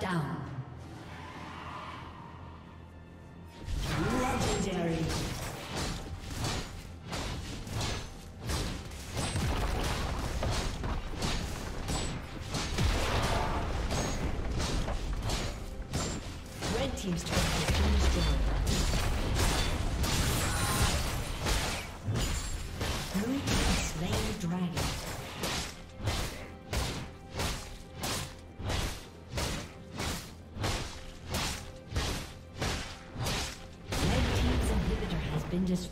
Down. Legendary. Red Team's has been. Blue slain dragon.